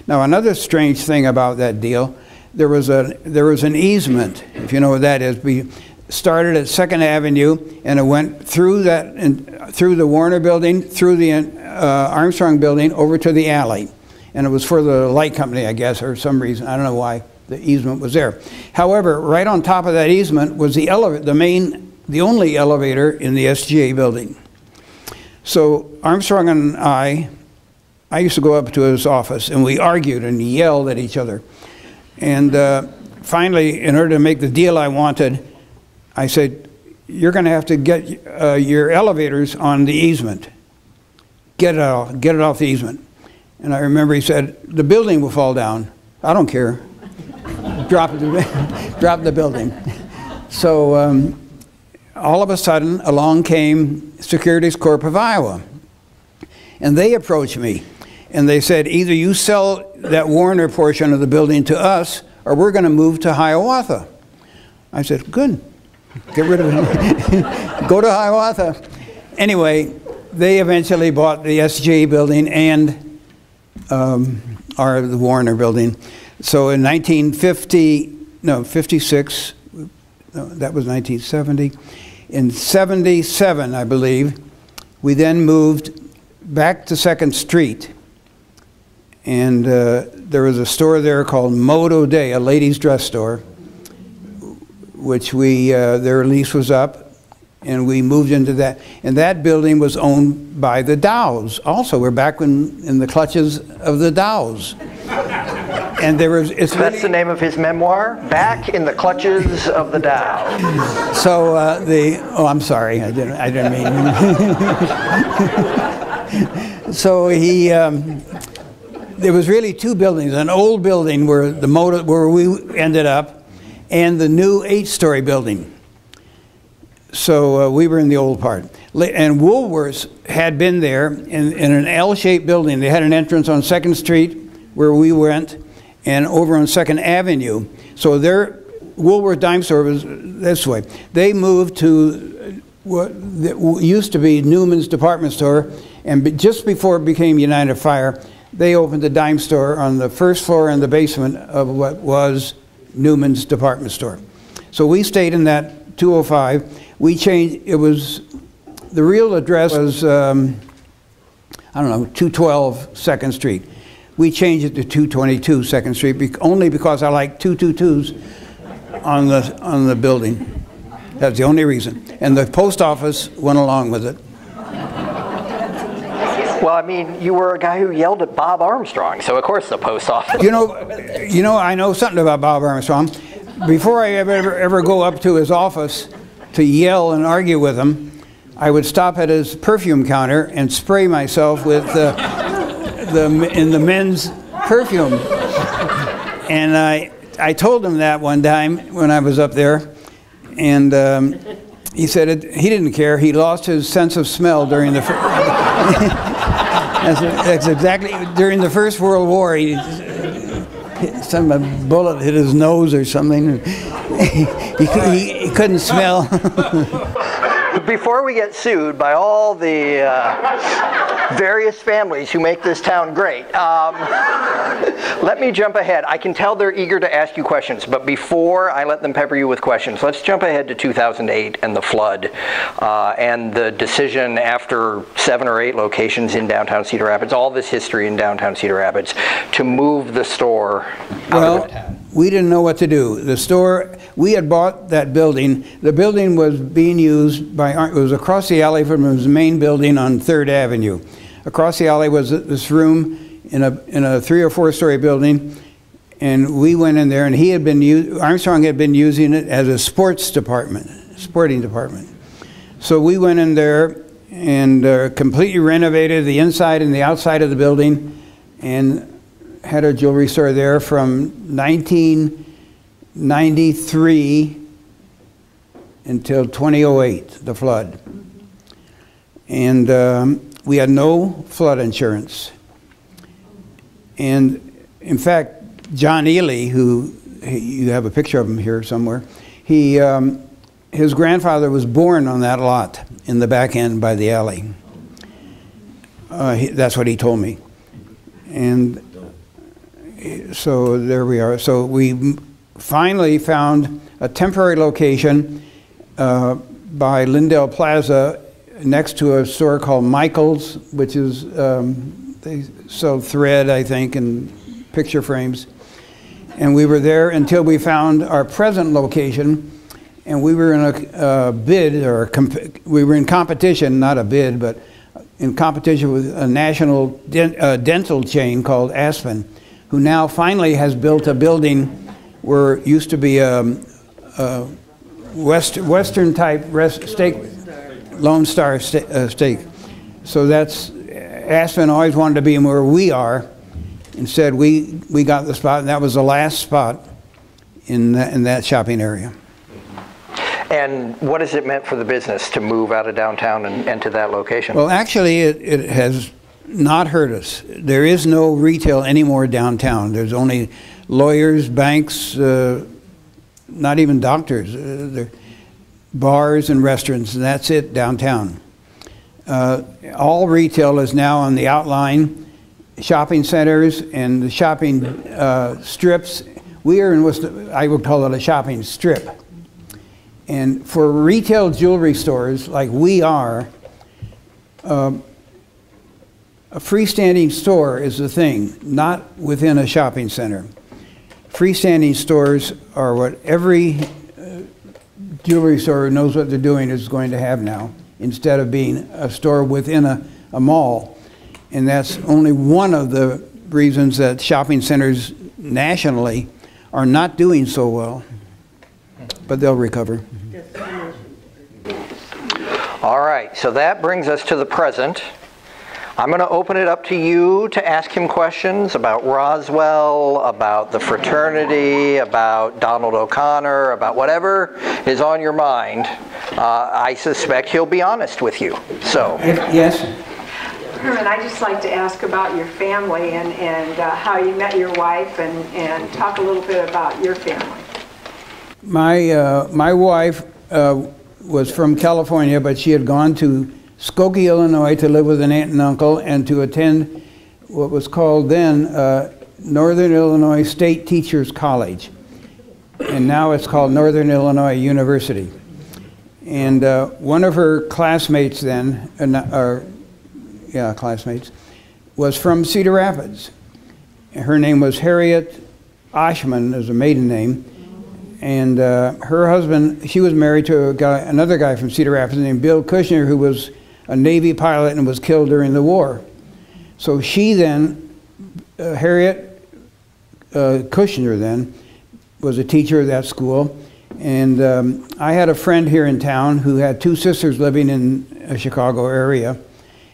Now, another strange thing about that deal, there was, a, there was an easement, if you know what that is. We started at Second Avenue and it went through that, through the Warner building, through the uh, Armstrong building over to the alley. And it was for the light company, I guess, or some reason. I don't know why the easement was there. However, right on top of that easement was the elevator, the main, the only elevator in the SGA building. So Armstrong and I, I used to go up to his office and we argued and yelled at each other. And uh, finally, in order to make the deal I wanted, I said, you're going to have to get uh, your elevators on the easement. Get it off, get it off the easement. And I remember he said, the building will fall down. I don't care. drop, the, drop the building. So um, all of a sudden, along came Securities Corp of Iowa. And they approached me. And they said, either you sell that Warner portion of the building to us, or we're going to move to Hiawatha. I said, good. Get rid of it. Go to Hiawatha. Anyway, they eventually bought the SJ building and um, or the Warner building. So in 1950, no, 56, no, that was 1970. In 77, I believe, we then moved back to Second Street. And uh, there was a store there called Mode Day, a ladies' dress store which we, uh, their lease was up, and we moved into that. And that building was owned by the Dows. Also, we're back in, in the clutches of the Dows. And there was, it's That's the name of his memoir, Back in the Clutches of the Dow. So uh, the, oh, I'm sorry, I didn't, I didn't mean. so he, um, there was really two buildings, an old building where the motor, where we ended up, and the new eight-story building. So uh, we were in the old part. And Woolworths had been there in, in an L-shaped building. They had an entrance on 2nd Street where we went and over on 2nd Avenue. So their Woolworth dime store was this way. They moved to what used to be Newman's department store and just before it became United Fire, they opened a dime store on the first floor in the basement of what was Newman's department store. So we stayed in that 205. We changed, it was, the real address was, um, I don't know, 212 Second Street. We changed it to 222 2nd Street only because I like 222s on the, on the building. That's the only reason. And the post office went along with it. Well, I mean, you were a guy who yelled at Bob Armstrong, so of course the post office. You know, you know, I know something about Bob Armstrong. Before I ever, ever, ever go up to his office to yell and argue with him, I would stop at his perfume counter and spray myself with the, the in the men's perfume. And I, I told him that one time when I was up there, and um, he said it, he didn't care. He lost his sense of smell during the. That's, that's, exactly during the First World War. He, some bullet hit his nose or something. he, he, he couldn't smell. Before we get sued by all the uh, various families who make this town great, um, let me jump ahead. I can tell they're eager to ask you questions, but before I let them pepper you with questions, let's jump ahead to 2008 and the flood uh, and the decision after seven or eight locations in downtown Cedar Rapids, all this history in downtown Cedar Rapids, to move the store out well, of town we didn't know what to do. The store, we had bought that building. The building was being used by, it was across the alley from his main building on 3rd Avenue. Across the alley was this room in a, in a three or four story building. And we went in there and he had been, Armstrong had been using it as a sports department, sporting department. So we went in there and uh, completely renovated the inside and the outside of the building and had a jewelry store there from 1993 until 2008, the flood. And um, we had no flood insurance. And in fact, John Ely, who you have a picture of him here somewhere, he, um, his grandfather was born on that lot in the back end by the alley. Uh, he, that's what he told me. And so there we are. So we finally found a temporary location uh, by Lindale Plaza next to a store called Michael's, which is, um, they sell thread, I think, and picture frames. And we were there until we found our present location. And we were in a uh, bid, or we were in competition, not a bid, but in competition with a national uh, dental chain called Aspen who now finally has built a building where used to be a, a west, western type rest, steak, Lone Star uh, steak. So that's, Aspen always wanted to be where we are. Instead, we, we got the spot, and that was the last spot in that, in that shopping area. And what has it meant for the business to move out of downtown and, and to that location? Well, actually, it, it has not hurt us. There is no retail anymore downtown. There's only lawyers, banks, uh, not even doctors. Uh, bars and restaurants, and that's it downtown. Uh, all retail is now on the outline, shopping centers and the shopping uh, strips. We are in what I would call it a shopping strip. And for retail jewelry stores like we are, um, a freestanding store is the thing, not within a shopping center. Freestanding stores are what every uh, jewelry store who knows what they're doing is going to have now, instead of being a store within a, a mall. And that's only one of the reasons that shopping centers nationally are not doing so well. But they'll recover. All right, so that brings us to the present. I'm going to open it up to you to ask him questions about Roswell, about the fraternity, about Donald O'Connor, about whatever is on your mind. Uh, I suspect he'll be honest with you. So, Yes? Herman, I'd just like to ask about your family and, and uh, how you met your wife and, and talk a little bit about your family. My, uh, my wife uh, was from California, but she had gone to Skokie, Illinois to live with an aunt and uncle and to attend what was called then uh, Northern Illinois State Teachers College. And now it's called Northern Illinois University. And uh, one of her classmates then, uh, or, yeah, classmates, was from Cedar Rapids. Her name was Harriet Oshman, as a maiden name. And uh, her husband, she was married to a guy, another guy from Cedar Rapids named Bill Kushner, who was a Navy pilot and was killed during the war. So she then, uh, Harriet uh, Kushner then, was a teacher at that school. And um, I had a friend here in town who had two sisters living in a Chicago area.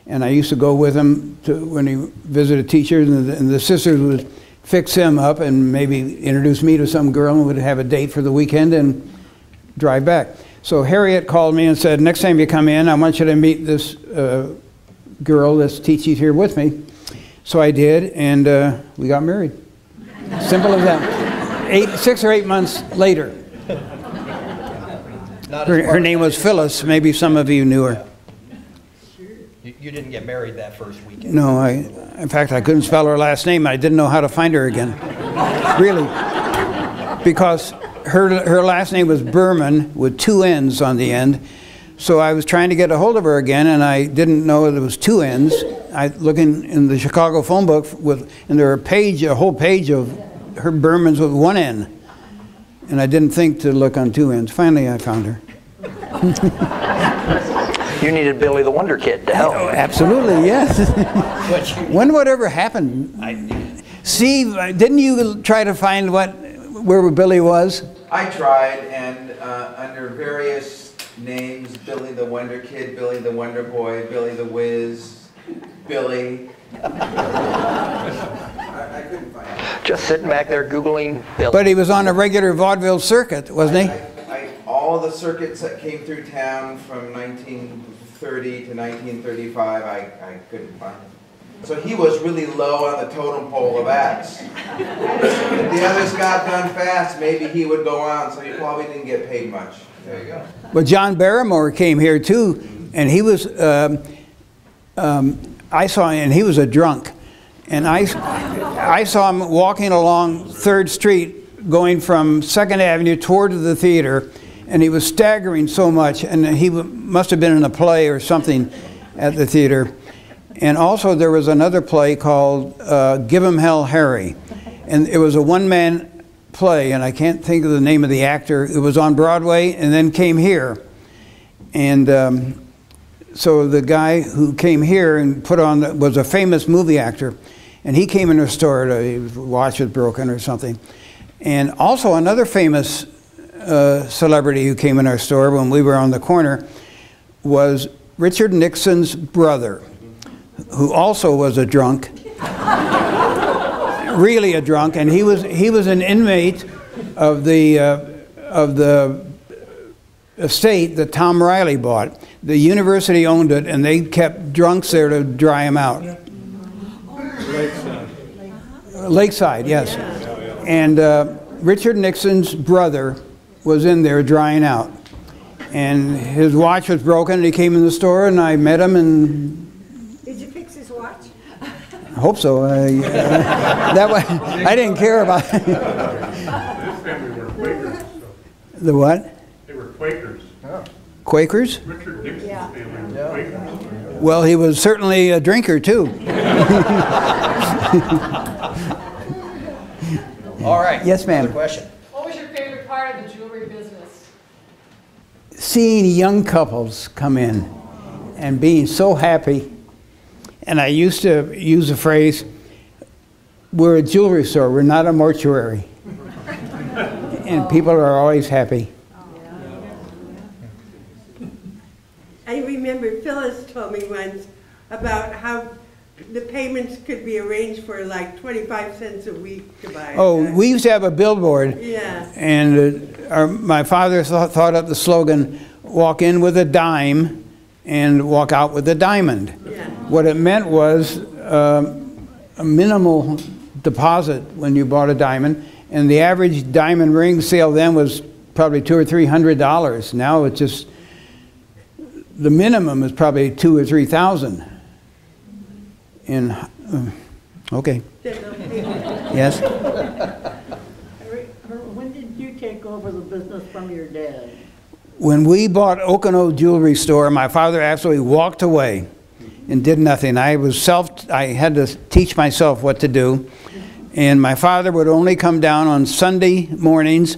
And I used to go with him to, when he visited teachers, and the, and the sisters would fix him up and maybe introduce me to some girl and would have a date for the weekend and drive back. So Harriet called me and said, next time you come in, I want you to meet this uh, girl that's teaching here with me. So I did, and uh, we got married. Simple as that. Eight, six or eight months later. Her, her name was Phyllis. Maybe some of you knew her. you, you didn't get married that first weekend. No, I, in fact, I couldn't spell her last name. I didn't know how to find her again. really. Because her, her last name was Berman with two N's on the end. So I was trying to get a hold of her again, and I didn't know there was two N's. I looking in the Chicago phone book with, and there were a page, a whole page of her Berman's with one N, and I didn't think to look on two N's. Finally, I found her. You needed Billy the Wonder Kid to help. Oh, absolutely, yes. when whatever happened? Steve, uh, didn't you try to find what where Billy was? I tried, and uh, under various names, Billy the Wonder Kid, Billy the Wonder Boy, Billy the Whiz, Billy. I, I couldn't find it. Just sitting back there Googling Billy. But he was on a regular vaudeville circuit, wasn't he? I, I, all the circuits that came through town from 1930 to 1935, I, I couldn't find him. So he was really low on the totem pole of acts. if the others got done fast, maybe he would go on, so he probably didn't get paid much. There you go. But John Barrymore came here too, and he was. Um, um, I saw him, and he was a drunk, and I, I saw him walking along Third Street, going from Second Avenue toward the theater, and he was staggering so much, and he must have been in a play or something at the theater. And also, there was another play called uh, Give 'em Hell Harry. And it was a one man play, and I can't think of the name of the actor. It was on Broadway and then came here. And um, so the guy who came here and put on the, was a famous movie actor. And he came in the store, to, watch was broken or something. And also, another famous uh, celebrity who came in our store when we were on the corner was Richard Nixon's brother, who also was a drunk, really a drunk, and he was he was an inmate of the uh, of the estate that Tom Riley bought. The university owned it, and they kept drunks there to dry them out. Lakeside, yes. And uh, Richard Nixon's brother was in there drying out. And his watch was broken, and he came in the store, and I met him, and Did you fix his watch? I hope so. Uh, that way, I didn't care about This family were Quakers. so the what? They were Quakers. Quakers? Richard Nixon's family were Quakers. Well, he was certainly a drinker too. All right. Yes, ma'am. Another question. What was your favorite part of the jewelry business? seeing young couples come in and being so happy. And I used to use the phrase, we're a jewelry store, we're not a mortuary. and people are always happy. I remember Phyllis told me once about how the payments could be arranged for like 25 cents a week to buy. Oh, we used to have a billboard, Yeah. and uh, our, my father thought, thought up the slogan walk in with a dime and walk out with a diamond. Yeah. What it meant was um, a minimal deposit when you bought a diamond, and the average diamond ring sale then was probably two or three hundred dollars. Now it's just the minimum is probably two or three thousand. In uh, okay, yes. When did you take over the business from your dad? When we bought Okino Jewelry Store, my father absolutely walked away and did nothing. I was self, I had to teach myself what to do. And my father would only come down on Sunday mornings.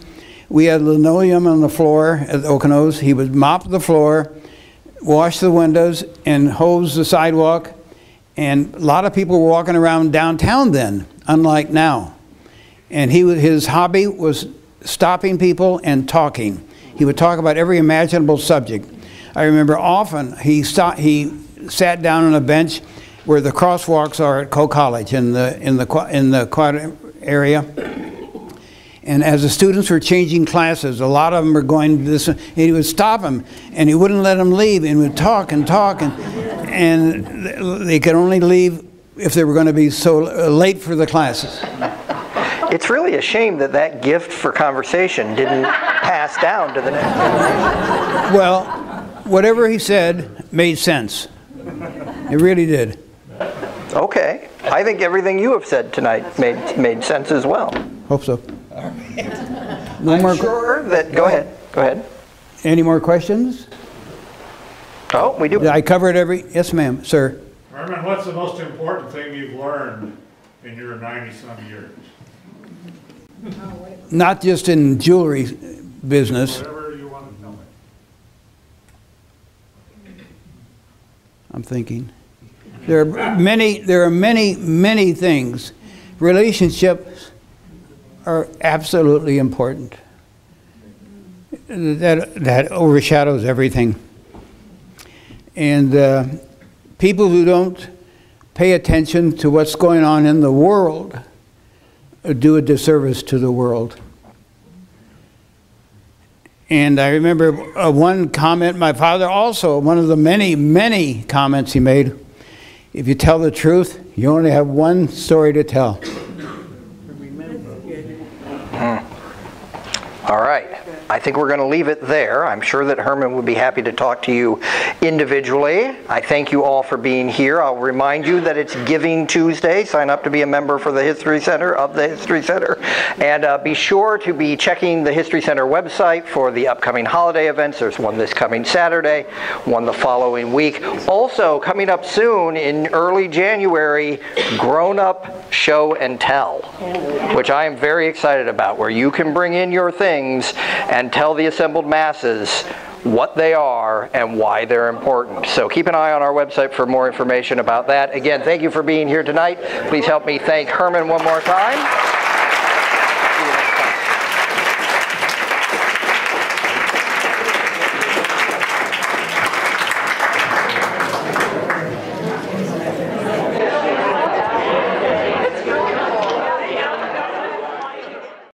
We had linoleum on the floor at Okino's. He would mop the floor, wash the windows, and hose the sidewalk. And a lot of people were walking around downtown then, unlike now. And he, his hobby was stopping people and talking. He would talk about every imaginable subject. I remember often he, sta he sat down on a bench where the crosswalks are at Coe College in the, in the, in the quad area. And as the students were changing classes, a lot of them were going to this, and he would stop them, and he wouldn't let them leave, and would talk and talk, and, and they could only leave if they were going to be so late for the classes. It's really a shame that that gift for conversation didn't pass down to the next. Well, whatever he said made sense. It really did. Okay. I think everything you have said tonight made, made sense as well. Hope so. No more, Sure that, go ahead, go ahead. any more questions? Oh, we do. Did I covered every, yes, ma'am, sir. Herman, what's the most important thing you've learned in your 90-some years? Not just in jewelry business. Whatever you want to tell me. I'm thinking. There are many, there are many, many things. Relationships are absolutely important. That, that overshadows everything. And uh, people who don't pay attention to what's going on in the world do a disservice to the world. And I remember uh, one comment my father also, one of the many, many comments he made if you tell the truth, you only have one story to tell. All right. I think we're going to leave it there. I'm sure that Herman would be happy to talk to you individually. I thank you all for being here. I'll remind you that it's Giving Tuesday. Sign up to be a member for the History Center of the History Center. And uh, be sure to be checking the History Center website for the upcoming holiday events. There's one this coming Saturday, one the following week. Also, coming up soon in early January, Grown Up Show and Tell, which I am very excited about, where you can bring in your things and tell the assembled masses what they are and why they're important. So keep an eye on our website for more information about that. Again, thank you for being here tonight. Please help me thank Herman one more time.